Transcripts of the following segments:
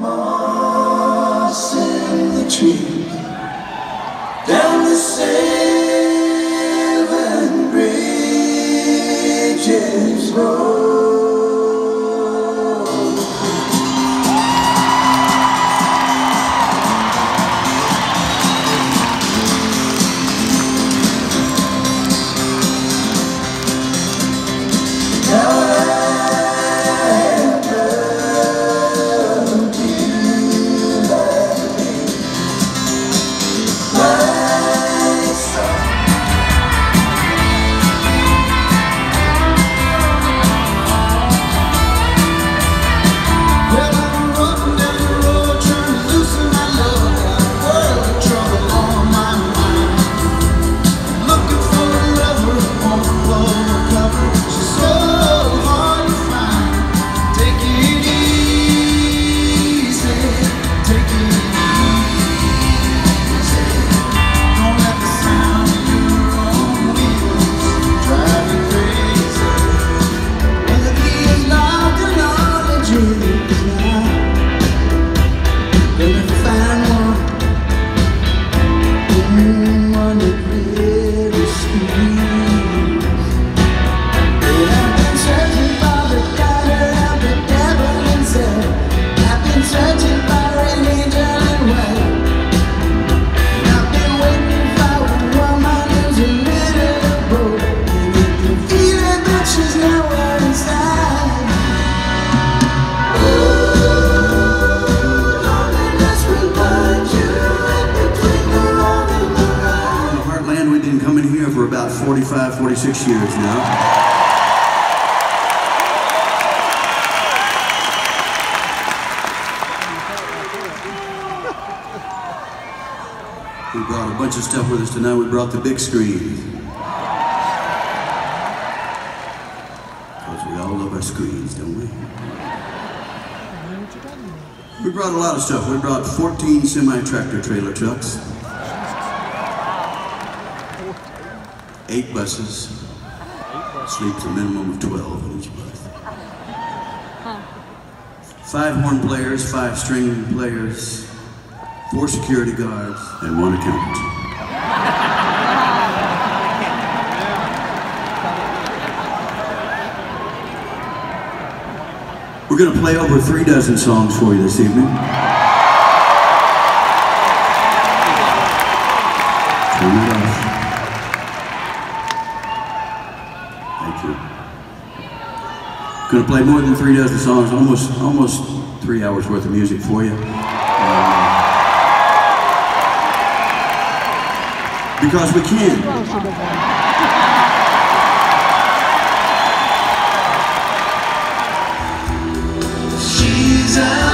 Moss in the trees. Down the seven 46 years now. We brought a bunch of stuff with us tonight. We brought the big screen. Because we all love our screens, don't we? We brought a lot of stuff. We brought 14 semi-tractor trailer trucks. eight buses, sleeps a minimum of 12 in each bus. Five horn players, five string players, four security guards, and one accountant. We're going to play over three dozen songs for you this evening. Thank you. Gonna play more than three dozen songs, almost almost three hours worth of music for you. Um, because we can. She's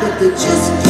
but they just